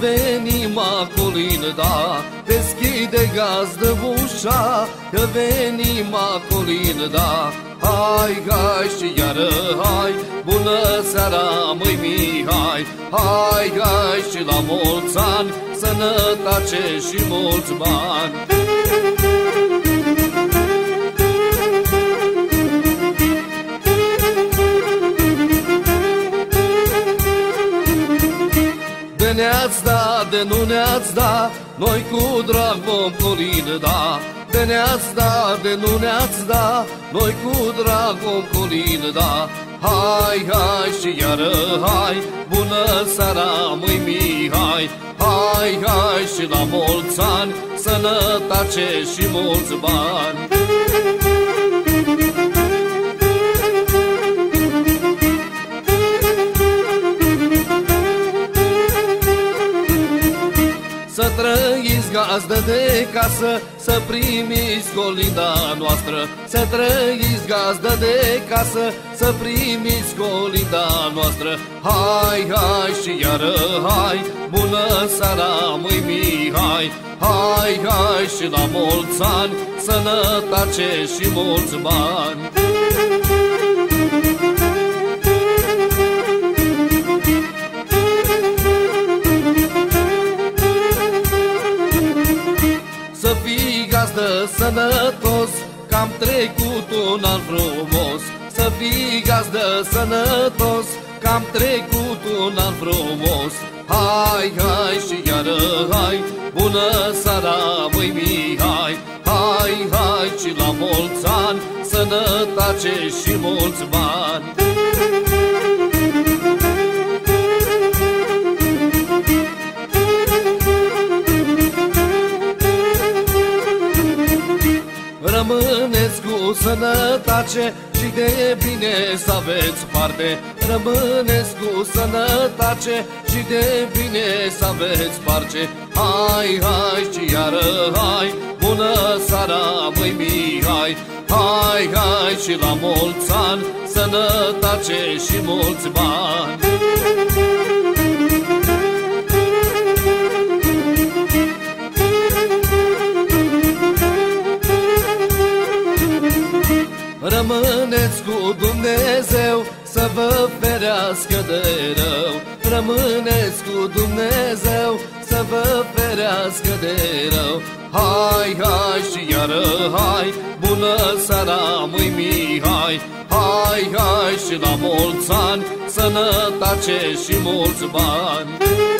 venim acolin, da. Deschide gazdă ușa Că venim acolin, da. Hai, hai și iară, hai Bună seara, măi Mihai. Hai, hai și la mulți ani Sănătate și mulți bani ne-ați da, de nu ne-ați da Noi cu drag vom colin, da. De ne-ați da, de nu ne-ați da Noi cu drag vom colin, da. Hai, hai și iară hai Bună seara, măi Mihai. Hai, hai și la mulți ani Sănătate și mulți bani Să trăiți gazdă de casă Să primiți colinda noastră. Să trăiți gazdă de casă Să primiți colinda noastră. Hai, hai și iară hai Bună seara, măi Mihai. Hai, hai și la mulți ani Sănătate și mulți bani sănătos Că am trecut un an frumos. Să fii gazdă sănătos Că am trecut un an frumos. Hai, hai și iară hai Bună seara, măi Mihai. Hai, hai și la mulți ani Sănătate și mulți bani cu sănătate și de bine să aveți parte. Rămâneți cu sănătate și de bine să aveți parce Hai, hai și iară hai, bună seara măi Mihai. Hai, hai și la mulți ani, sănătate și mulți bani Dumnezeu să vă ferească de rău. Rămâneți cu Dumnezeu să vă ferească de rău. Hai, hai și iară hai, bună seara măi Mihai. Hai, hai și la mulți ani, sănătate și mulți bani